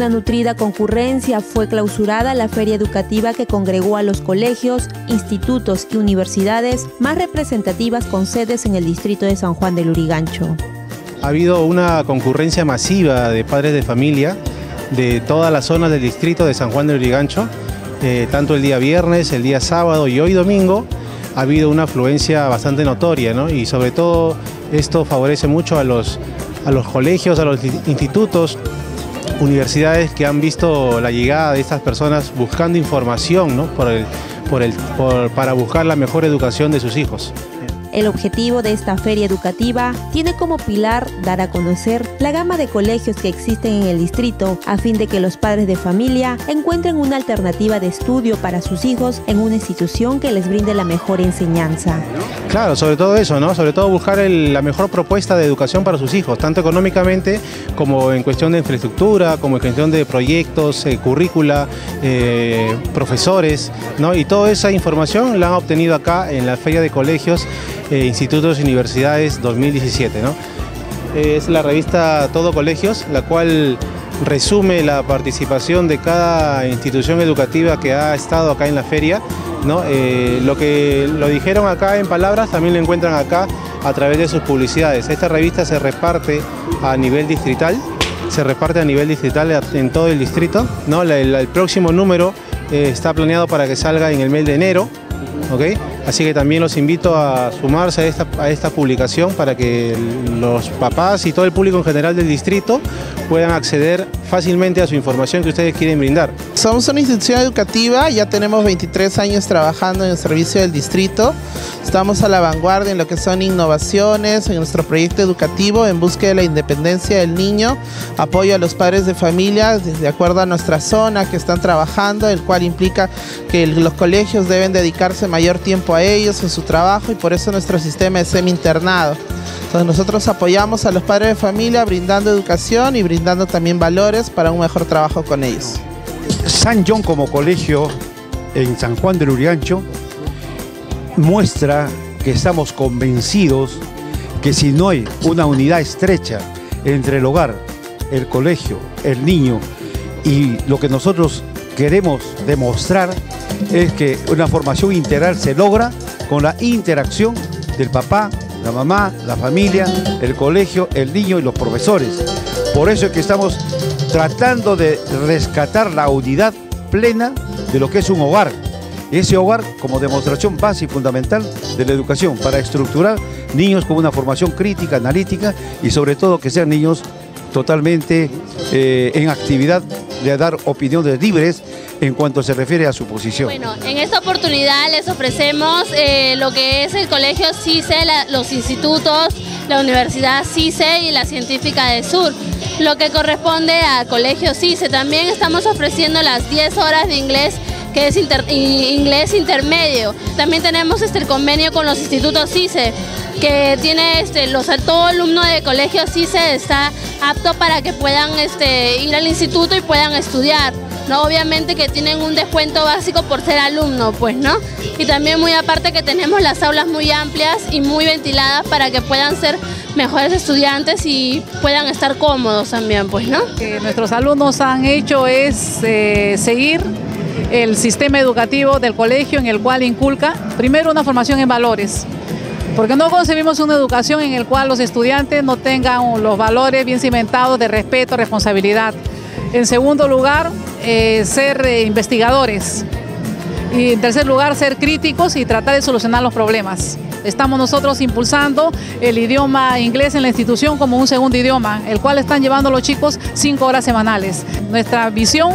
Una nutrida concurrencia fue clausurada la feria educativa que congregó a los colegios, institutos y universidades más representativas con sedes en el distrito de San Juan del Urigancho. Ha habido una concurrencia masiva de padres de familia de toda la zona del distrito de San Juan del Urigancho, eh, tanto el día viernes, el día sábado y hoy domingo, ha habido una afluencia bastante notoria, ¿no? Y sobre todo esto favorece mucho a los, a los colegios, a los institutos, universidades que han visto la llegada de estas personas buscando información ¿no? para buscar la mejor educación de sus hijos. El objetivo de esta feria educativa tiene como pilar dar a conocer la gama de colegios que existen en el distrito a fin de que los padres de familia encuentren una alternativa de estudio para sus hijos en una institución que les brinde la mejor enseñanza. Claro, sobre todo eso, ¿no? Sobre todo buscar la mejor propuesta de educación para sus hijos, tanto económicamente como en cuestión de infraestructura, como en cuestión de proyectos, eh, currícula, eh, profesores, ¿no? Y toda esa información la han obtenido acá en la Feria de Colegios eh, institutos y Universidades 2017. ¿no? Es la revista Todo Colegios, la cual resume la participación de cada institución educativa que ha estado acá en la feria. ¿no? Eh, lo que lo dijeron acá en palabras también lo encuentran acá a través de sus publicidades. Esta revista se reparte a nivel distrital, se reparte a nivel distrital en todo el distrito. ¿no? el, próximo número eh, está planeado para que salga en el mes de enero. Así que también los invito a sumarse a esta, a esta publicación para que los papás y todo el público en general del distrito puedan acceder fácilmente a su información que ustedes quieren brindar. Somos una institución educativa, ya tenemos 23 años trabajando en el servicio del distrito. Estamos a la vanguardia en lo que son innovaciones, en nuestro proyecto educativo en búsqueda de la independencia del niño, apoyo a los padres de familia de acuerdo a nuestra zona que están trabajando, el cual implica que los colegios deben dedicarse mayor tiempo a ellos en su trabajo y por eso nuestro sistema es semi-internado. Entonces nosotros apoyamos a los padres de familia brindando educación y brindando también valores para un mejor trabajo con ellos. San John como colegio en San Juan del Uriancho muestra que estamos convencidos que si no hay una unidad estrecha entre el hogar, el colegio, el niño y lo que nosotros queremos demostrar es que una formación integral se logra con la interacción del papá, la mamá, la familia, el colegio, el niño y los profesores. Por eso es que estamos tratando de rescatar la unidad plena de lo que es un hogar. Ese hogar como demostración base y fundamental de la educación para estructurar niños con una formación crítica, analítica y sobre todo que sean niños totalmente eh, en actividad de dar opiniones libres en cuanto se refiere a su posición. Bueno, en esta oportunidad les ofrecemos eh, lo que es el colegio CICE, los institutos, la Universidad CICE y la Científica del Sur. Lo que corresponde al colegio CICE, también estamos ofreciendo las 10 horas de inglés que es inglés intermedio. También tenemos este, el convenio con los institutos CICE, que tiene este, los, todo alumno de colegio CICE está apto para que puedan este, ir al instituto y puedan estudiar. ¿No? Obviamente que tienen un descuento básico por ser alumno, pues, ¿no? Y también muy aparte que tenemos las aulas muy amplias y muy ventiladas para que puedan ser mejores estudiantes y puedan estar cómodos también, pues, ¿no? Que nuestros alumnos han hecho es eh, seguir el sistema educativo del colegio en el cual inculca primero una formación en valores, porque no concebimos una educación en la cual los estudiantes no tengan los valores bien cimentados de respeto, responsabilidad. En segundo lugar, eh, ser eh, investigadores. Y en tercer lugar, ser críticos y tratar de solucionar los problemas. Estamos nosotros impulsando el idioma inglés en la institución como un segundo idioma, el cual están llevando los chicos cinco horas semanales. Nuestra visión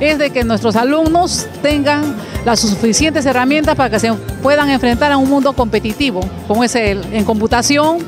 es de que nuestros alumnos tengan las suficientes herramientas para que se puedan enfrentar a un mundo competitivo, como es el en computación,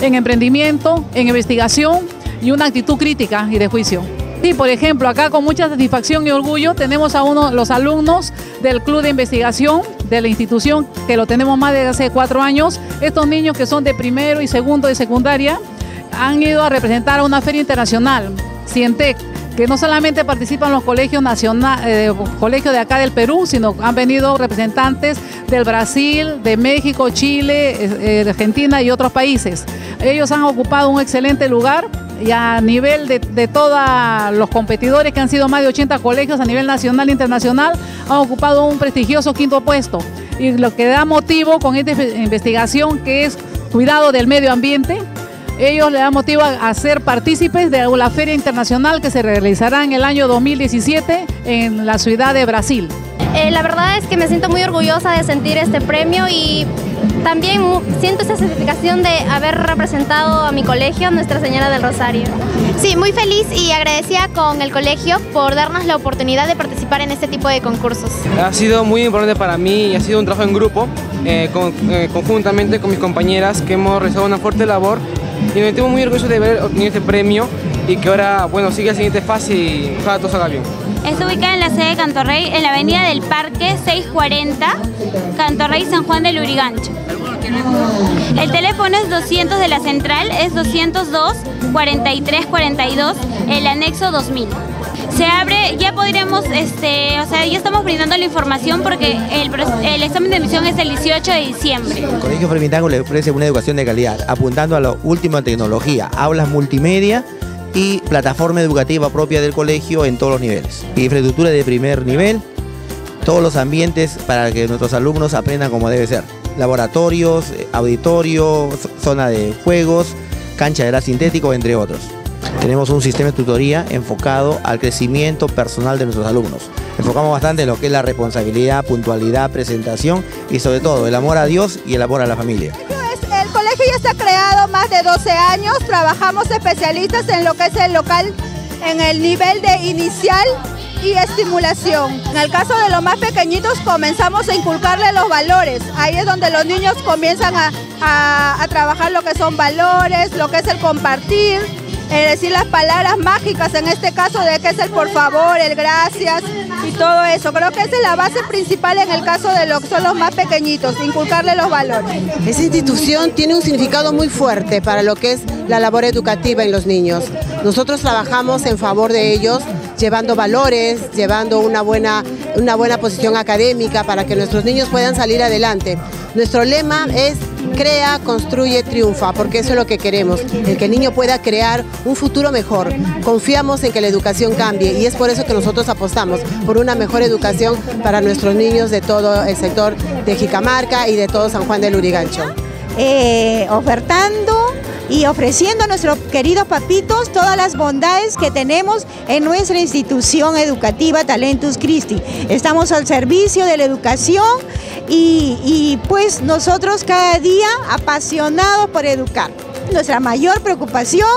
en emprendimiento, en investigación y una actitud crítica y de juicio. Sí, por ejemplo, acá con mucha satisfacción y orgullo tenemos a uno los alumnos del Club de Investigación de la institución, que lo tenemos más de hace cuatro años. Estos niños que son de primero y segundo de secundaria han ido a representar a una feria internacional, Cientec, que no solamente participan los colegios nacionales, eh, colegios de acá del Perú, sino han venido representantes del Brasil, de México, Chile, eh, eh, Argentina y otros países. Ellos han ocupado un excelente lugar y a nivel de, de todos los competidores que han sido más de 80 colegios a nivel nacional e internacional, han ocupado un prestigioso quinto puesto. Y lo que da motivo con esta investigación que es cuidado del medio ambiente, ellos le dan motivo a, ser partícipes de la Feria Internacional que se realizará en el año 2017 en la ciudad de Brasil. Eh, la verdad es que me siento muy orgullosa de sentir este premio y también siento esa certificación de haber representado a mi colegio, Nuestra Señora del Rosario. Sí, muy feliz y agradecida con el colegio por darnos la oportunidad de participar en este tipo de concursos. Ha sido muy importante para mí y ha sido un trabajo en grupo, eh, eh, conjuntamente con mis compañeras que hemos realizado una fuerte labor y me tengo muy orgulloso de haber obtenido este premio y que ahora, bueno, sigue la siguiente fase y ojalá todo salga bien. Está ubicada en la sede de Cantorrey, en la avenida del Parque 640, Cantorrey San Juan del Urigancho. El teléfono es 200 de la central, es 202 43 42, el anexo 2000 se abre, ya podríamos, este, o sea, ya estamos brindando la información porque el, examen de admisión es el 18 de diciembre. El Colegio Fermitango le ofrece una educación de calidad, apuntando a lo último en tecnología, aulas multimedia y plataforma educativa propia del colegio en todos los niveles. Infraestructura de primer nivel, todos los ambientes para que nuestros alumnos aprendan como debe ser. Laboratorios, auditorio, zona de juegos, cancha de gas sintético, entre otros. Tenemos un sistema de tutoría enfocado al crecimiento personal de nuestros alumnos. Enfocamos bastante en lo que es la responsabilidad, puntualidad, presentación y sobre todo el amor a Dios y el amor a la familia. Ya está creado más de 12 años, trabajamos especialistas en lo que es el local en el nivel de inicial y estimulación. En el caso de los más pequeñitos comenzamos a inculcarle los valores. Ahí es donde los niños comienzan a, a trabajar lo que son valores, lo que es el compartir, eh, decir las palabras mágicas, en este caso de que es el por favor, el gracias y todo eso. Creo que esa es la base principal en el caso de lo que son los más pequeñitos, inculcarle los valores. Esa institución tiene un significado muy fuerte para lo que es la labor educativa en los niños. Nosotros trabajamos en favor de ellos, llevando valores, llevando una buena, una buena posición académica para que nuestros niños puedan salir adelante. Nuestro lema es crea, construye, triunfa, porque eso es lo que queremos, el que el niño pueda crear un futuro mejor. Confiamos en que la educación cambie y es por eso que nosotros apostamos por una mejor educación para nuestros niños de todo el sector de Jicamarca y de todo San Juan del Urigancho. Eh, ofertando y ofreciendo a nuestros queridos papitos todas las bondades que tenemos en nuestra institución educativa Talentus Christi. Estamos al servicio de la educación y, pues nosotros cada día apasionados por educar. Nuestra mayor preocupación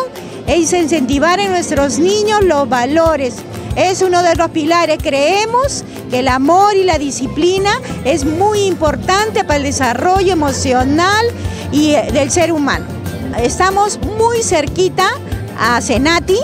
es incentivar en nuestros niños los valores. Es uno de los pilares. Creemos que el amor y la disciplina es muy importante para el desarrollo emocional y eh, del ser humano. Estamos muy cerquita a Senati,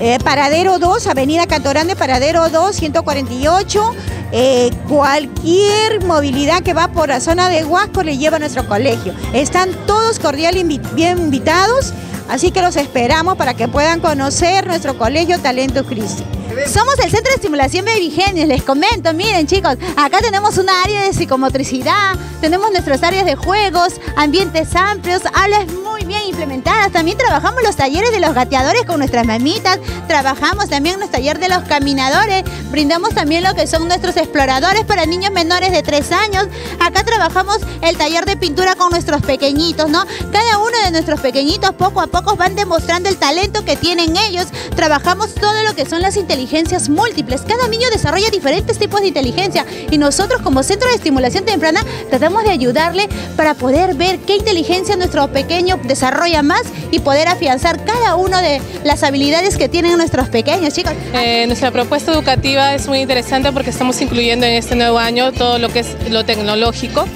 eh, Paradero 2, Avenida Catorande, Paradero 2, 148. Eh, cualquier movilidad que va por la zona de Huasco le lleva a nuestro colegio. Están todos cordialmente bien invitados, así que los esperamos para que puedan conocer nuestro colegio Talento Cristo. Somos el Centro de Estimulación Genius, les comento, miren chicos, acá tenemos una área de psicomotricidad, tenemos nuestras áreas de juegos, ambientes amplios, aulas muy bien implementadas, también trabajamos los talleres de los gateadores con nuestras mamitas, trabajamos también nuestro taller de los caminadores, brindamos también lo que son nuestros exploradores para niños menores de 3 años, acá trabajamos el taller de pintura con nuestros pequeñitos, ¿no? Cada uno de nuestros pequeñitos poco a poco van demostrando el talento que tienen ellos, trabajamos todo lo que son las inteligencias inteligencias múltiples. Cada niño desarrolla diferentes tipos de inteligencia y nosotros como Centro de Estimulación Temprana tratamos de ayudarle para poder ver qué inteligencia nuestro pequeño desarrolla más y poder afianzar cada una de las habilidades que tienen nuestros pequeños, chicos. Eh, nuestra propuesta educativa es muy interesante porque estamos incluyendo en este nuevo año todo lo que es lo tecnológico.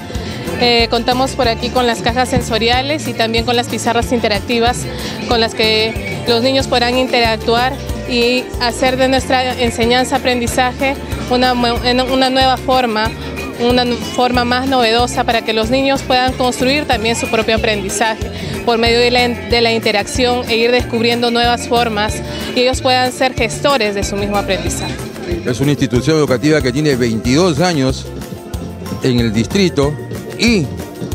Eh, contamos por aquí con las cajas sensoriales y también con las pizarras interactivas con las que los niños podrán interactuar y hacer de nuestra enseñanza-aprendizaje una, una nueva forma, una forma más novedosa para que los niños puedan construir también su propio aprendizaje por medio de la, de la, interacción e ir descubriendo nuevas formas y ellos puedan ser gestores de su mismo aprendizaje. Es una institución educativa que tiene 22 años en el distrito y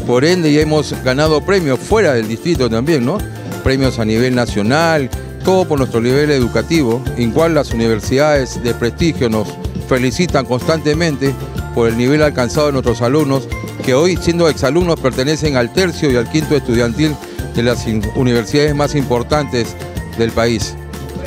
por ende ya hemos ganado premios fuera del distrito también, ¿no? Premios a nivel nacional, todo por nuestro nivel educativo, en cual las universidades de prestigio nos felicitan constantemente por el nivel alcanzado de nuestros alumnos, que hoy siendo exalumnos pertenecen al tercio y al quinto estudiantil de las universidades más importantes del país.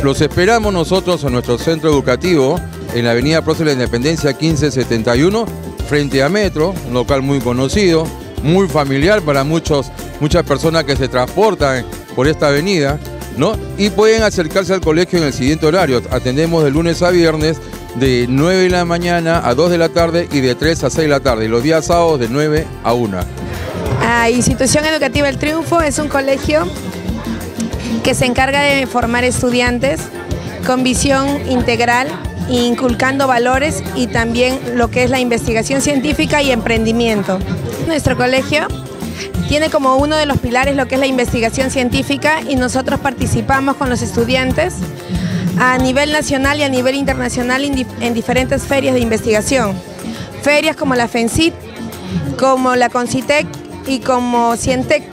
Los esperamos nosotros en nuestro centro educativo en la avenida Próxima de Independencia 1571, frente a Metro, un local muy conocido, muy familiar para muchos, muchas personas que se transportan por esta avenida, ¿no? Y pueden acercarse al colegio en el siguiente horario. Atendemos de lunes a viernes de 9 de la mañana a 2 de la tarde y de 3 a 6 de la tarde. Y los días sábados de 9 a 1. Ah, Institución Educativa El Triunfo es un colegio que se encarga de formar estudiantes con visión integral, inculcando valores y también lo que es la investigación científica y emprendimiento. Nuestro colegio tiene como uno de los pilares lo que es la investigación científica y nosotros participamos con los estudiantes a nivel nacional y a nivel internacional en, diferentes ferias de investigación. Ferias como la FENCIT, como la CONCITEC y como CIENTEC.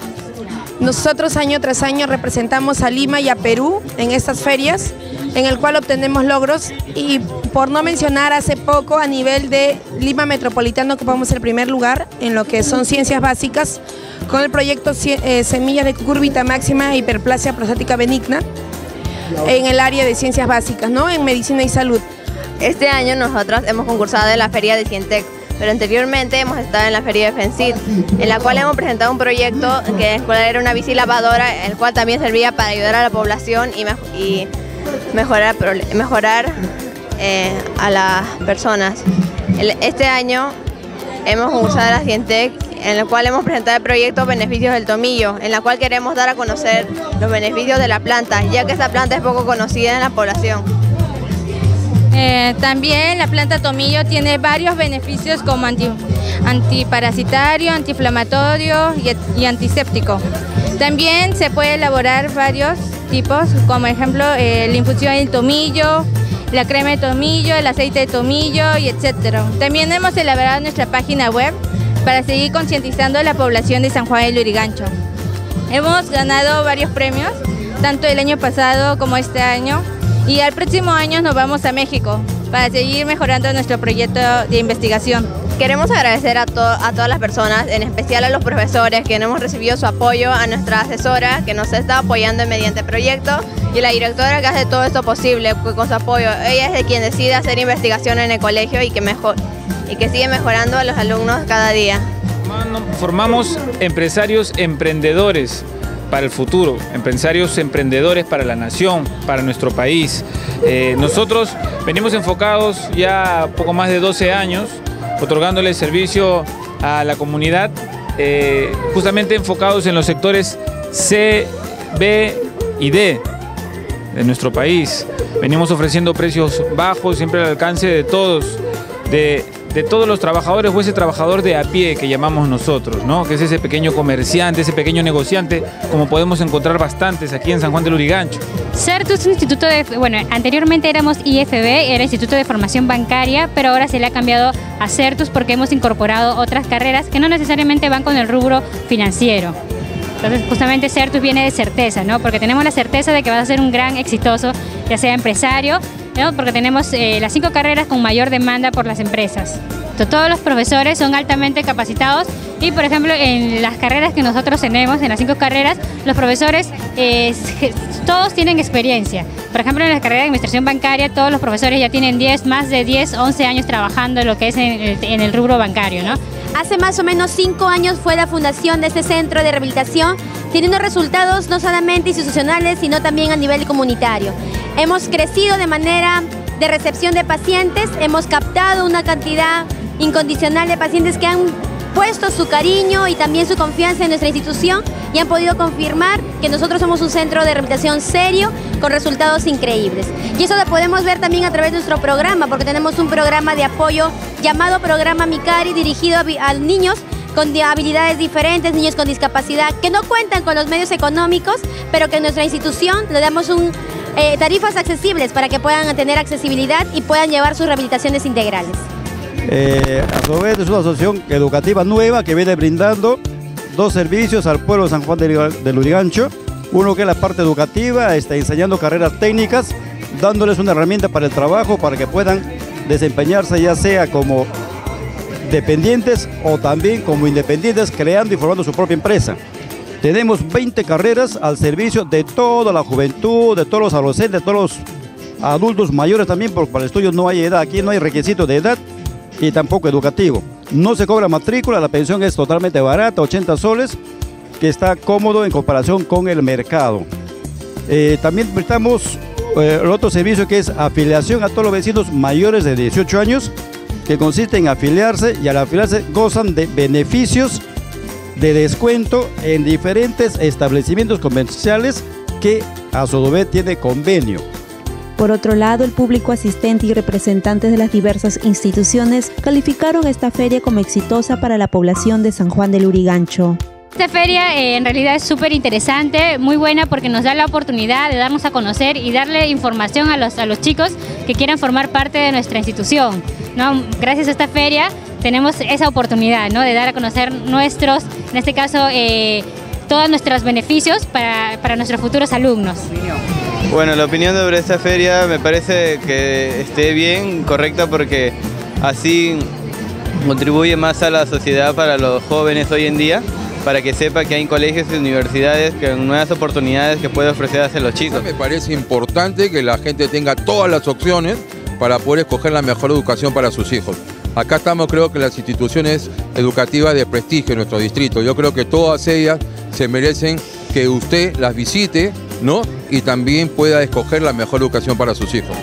Nosotros año tras año representamos a Lima y a Perú en estas ferias, en el cual obtenemos logros y por no mencionar hace poco a nivel de Lima Metropolitano ocupamos el primer lugar en lo que son ciencias básicas con el proyecto eh, Semillas de Curvita Máxima Hiperplasia Prostática Benigna en el área de ciencias básicas, ¿no? En medicina y salud. Este año nosotros hemos concursado en la feria de Cientec, pero anteriormente hemos estado en la feria de FENCID, en la cual hemos presentado un proyecto que era una bici lavadora, el cual también servía para ayudar a la población y, mejorar, mejorar eh, a las personas. este año hemos en la Cientec en el cual hemos presentado el proyecto Beneficios del Tomillo, en la cual queremos dar a conocer los beneficios de la planta, ya que esta planta es poco conocida en la población. Eh, también la planta tomillo tiene varios beneficios como antiparasitario, antiinflamatorio y, antiséptico. También se puede elaborar varios tipos, como ejemplo eh, la infusión del tomillo, la crema de tomillo, el aceite de tomillo y etc. También hemos elaborado nuestra página web para seguir concientizando a la población de San Juan del Lurigancho. Hemos ganado varios premios, tanto el año pasado como este año, y al próximo año nos vamos a México para seguir mejorando nuestro proyecto de investigación. Queremos agradecer a, todas las personas, en especial a los profesores que hemos recibido su apoyo, a nuestra asesora que nos está apoyando mediante proyecto y la directora que hace todo esto posible con su apoyo. Ella es de quien decide hacer investigación en el colegio y que, mejor, y que sigue mejorando a los alumnos cada día. Formamos empresarios emprendedores para el futuro, empresarios emprendedores para la nación, para nuestro país. Eh, nosotros venimos enfocados ya poco más de 12 años, otorgándole servicio a la comunidad, eh, justamente enfocados en los sectores C, B y D de nuestro país. Venimos ofreciendo precios bajos, siempre al alcance de todos, de de todos los trabajadores o ese trabajador de a pie que llamamos nosotros, ¿no? que es ese pequeño comerciante, ese pequeño negociante, como podemos encontrar bastantes aquí en San Juan del Urigancho. CERTU es un instituto de, bueno, anteriormente éramos IFB, era Instituto de Formación Bancaria, pero ahora se le ha cambiado a CERTUS porque hemos incorporado otras carreras que no necesariamente van con el rubro financiero. Entonces, justamente Certus viene de certeza, ¿no? Porque tenemos la certeza de que vas a ser un gran exitoso, ya sea empresario, porque tenemos eh, las cinco carreras con mayor demanda por las empresas. todos los profesores son altamente capacitados y, por ejemplo, en las carreras que nosotros tenemos, en las cinco carreras, los profesores eh, todos tienen experiencia. Por ejemplo, en la carrera de administración bancaria, todos los profesores ya tienen 10, más de 10, 11 años trabajando en lo que es en el, rubro bancario. Hace más o menos cinco años fue la fundación de este centro de rehabilitación, teniendo resultados no solamente institucionales, sino también a nivel comunitario. Hemos crecido de manera de recepción de pacientes, hemos captado una cantidad incondicional de pacientes que han puesto su cariño y también su confianza en nuestra institución y han podido confirmar que nosotros somos un centro de rehabilitación serio con resultados increíbles. Y eso lo podemos ver también a través de nuestro programa, porque tenemos un programa de apoyo llamado Programa Micari dirigido a, niños con habilidades diferentes, niños con discapacidad, que no cuentan con los medios económicos, pero que en nuestra institución le damos un, eh, tarifas accesibles para que puedan tener accesibilidad y puedan llevar sus rehabilitaciones integrales. Eh, a su vez es una asociación educativa nueva que viene brindando dos servicios al pueblo de San Juan del Urigancho. Uno que es la parte educativa, está enseñando carreras técnicas, dándoles una herramienta para el trabajo, para que puedan desempeñarse ya sea como dependientes o también como independientes, creando y formando su propia empresa. Tenemos 20 carreras al servicio de toda la juventud, de todos los adolescentes, de todos los adultos mayores también, porque para el estudio no hay edad, aquí no hay requisito de edad y tampoco educativo. No se cobra matrícula, la pensión es totalmente barata, 80 soles, que está cómodo en comparación con el mercado. Eh, también prestamos eh, el otro servicio que es afiliación a todos los vecinos mayores de 18 años, que consiste en afiliarse y al afiliarse gozan de beneficios de descuento en diferentes establecimientos comerciales que a su vez tiene convenio. Por otro lado, el público asistente y representantes de las diversas instituciones calificaron esta feria como exitosa para la población de San Juan del Urigancho. Esta feria eh, en realidad es súper interesante, muy buena porque nos da la oportunidad de darnos a conocer y darle información a los, a los chicos que quieran formar parte de nuestra institución. ¿no? Gracias a esta feria tenemos esa oportunidad ¿no? de dar a conocer nuestros, en este caso, eh, todos nuestros beneficios para, para nuestros futuros alumnos. Bueno, la opinión sobre esta feria me parece que esté bien, correcta, porque así contribuye más a la sociedad para los jóvenes hoy en día, para que sepa que hay colegios y universidades con nuevas oportunidades que puede ofrecer a los chicos. Me parece importante que la gente tenga todas las opciones para poder escoger la mejor educación para sus hijos. Acá estamos creo que las instituciones educativas de prestigio en nuestro distrito. Yo creo que todas ellas se merecen que usted las visite, ¿no? Y también pueda escoger la mejor educación para sus hijos.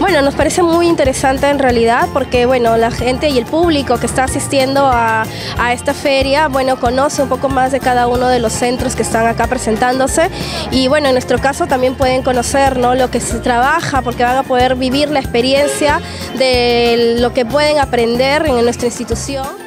Bueno, nos parece muy interesante en realidad porque bueno, la gente y el público que está asistiendo a, a, esta feria, bueno, conoce un poco más de cada uno de los centros que están acá presentándose y bueno, en nuestro caso también pueden conocer ¿no? lo que se trabaja porque van a poder vivir la experiencia de lo que pueden aprender en nuestra institución.